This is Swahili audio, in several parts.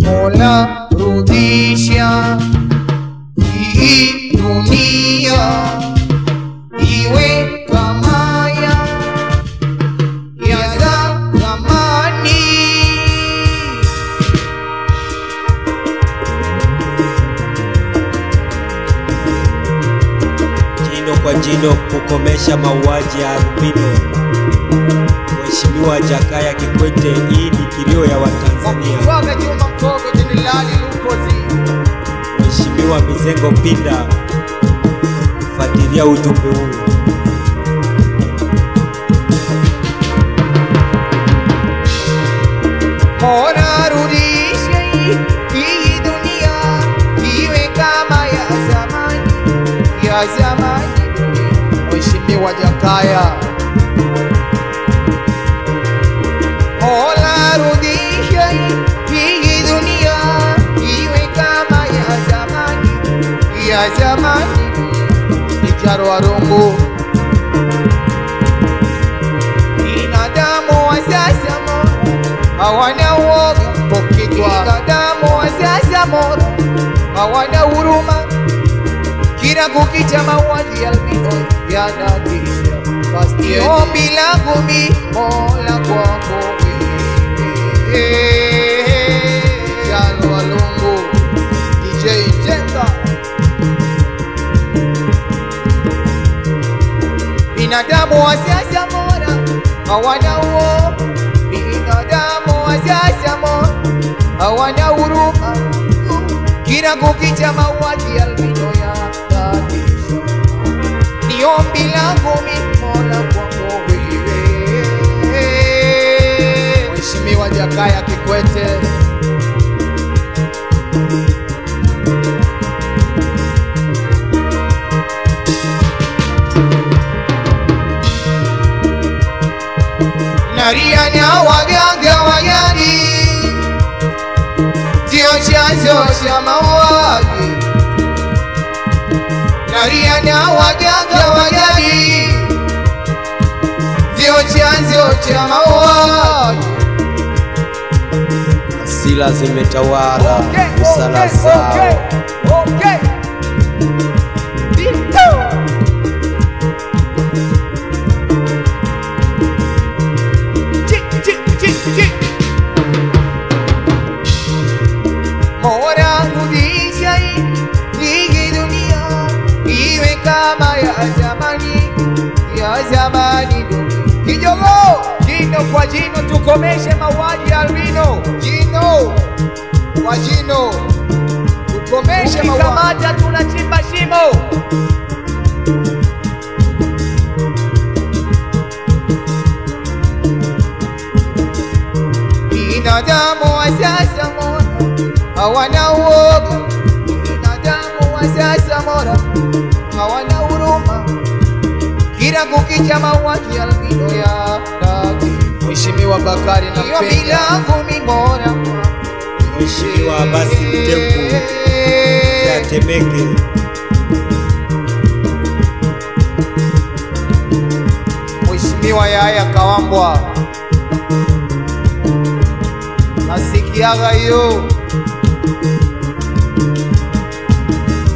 Mola rudisha hii dunia iwe kamaya ya ya zamani. jino kwa jino kukomesha mauaji ya albino. Mheshimiwa Jakaya Kikwete, hii ni kilio ya Watanzania. Mheshimiwa Mizengo Pinda, fuatilia ujumbe huu. Mheshimiwa rudisha Ijaro Warungu, binadamu wa sasa hawana uoga pokitwa binadamu wa sasa hawana huruma, kila kukicha mauaji yanatisha. Basi ombi langu mi Mola kwako wewe, Jalo Walungu, binadamu wa siasa mora hawana uo, binadamu wa siasa mora hawana huruma, kila kukicha mauaji ya albino yanatisha. Ni ombi langu mimi Mola kwako wewe, Mheshimiwa Jakaya Kikwete. Chanzo cha mauaji. Naria na waganga wa jadi ndio chanzo cha mauaji. Hasira zimetawala usala zao. Mola zamani. Kijogo, jino kwa jino, tukomeshe mauaji ya albino. Jino kwa jino, tukomeshe mauaji. Ukikamata tunachimba shimo. Binadamu wa sasa Mola hawana uoga, binadamu wa sasa huruma, kila kukicha mauaji ya albino ya dadi. Mheshimiwa Bakari na Hiyo milango mibora Mheshimiwa Basi Mtempu ya Temeke, Mheshimiwa Yaya Kawambwa, nasikiaga hiyo.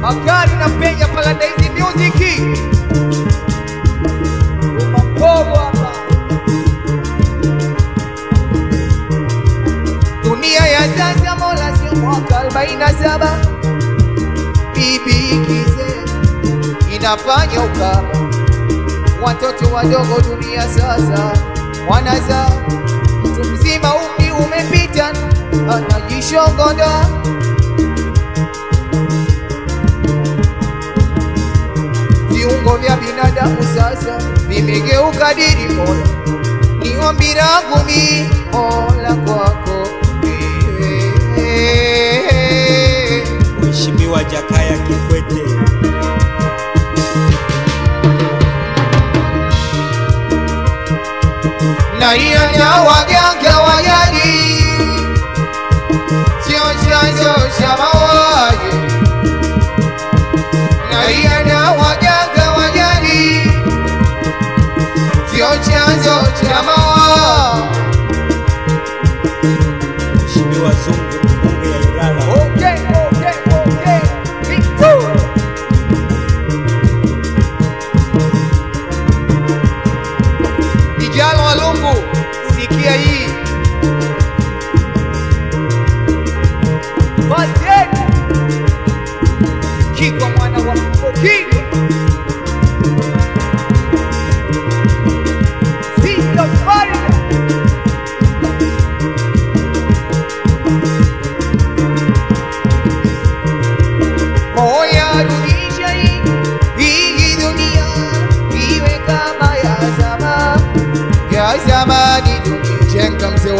Bakari na Penya Paradise Music inafanya ukama watoto wadogo dunia sasa wanaza. Mtu mzima umri umepita anajishongoda viungo vya binadamu sasa vimegeuka diri mola ni ombi langu mola kwako. Mheshimiwa Jakaya Kikwete, na waganga sio chanzo cha mauaji. Waganga sio chanzo cha mauaji.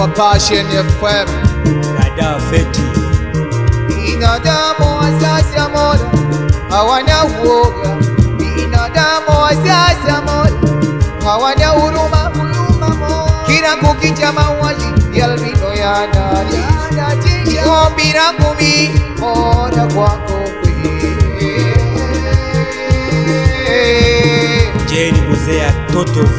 wa Passion FM. Dada Feti. Binadamu wa sasa mola hawana uoga, binadamu wa sasa mola hawana huruma, huruma mola. Kila kukicha mauaji yalivyo yanatishia, ombi langu mimi mola kwako Jeni Muzea Totos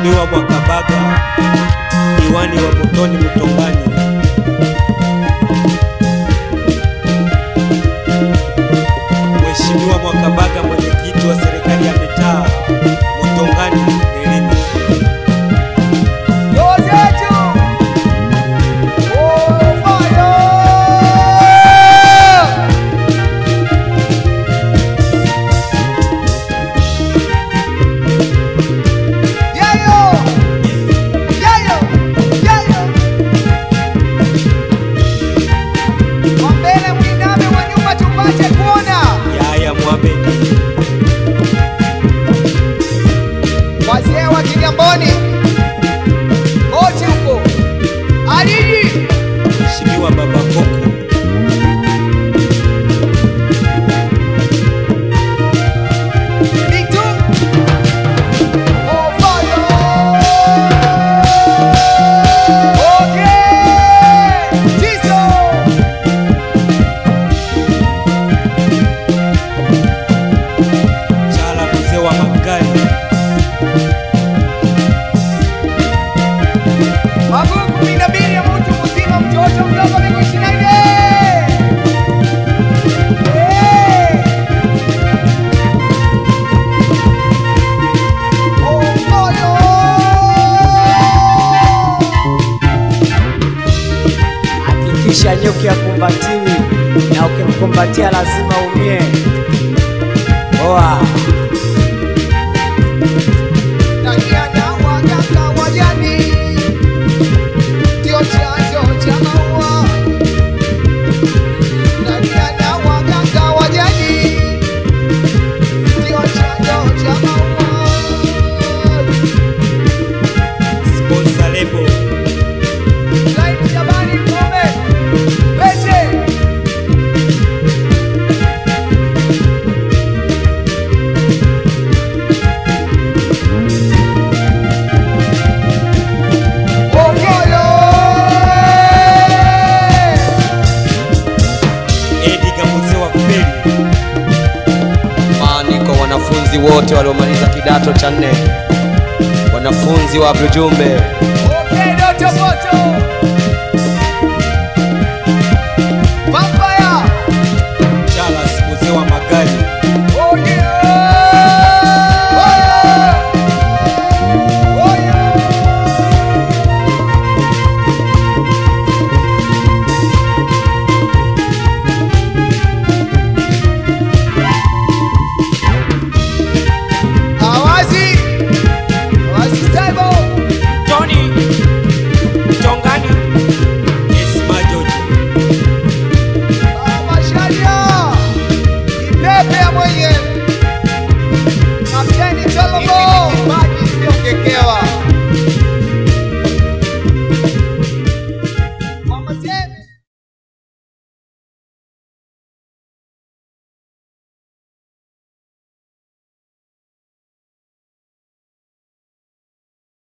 Mheshimiwa mwakabaga diwani wa Butoni mtongani ila nyoki hakumbatiwi, na ukimkumbatia lazima umie. Oa. wote waliomaliza kidato cha nne, wanafunzi wa Bujumbe. Okay,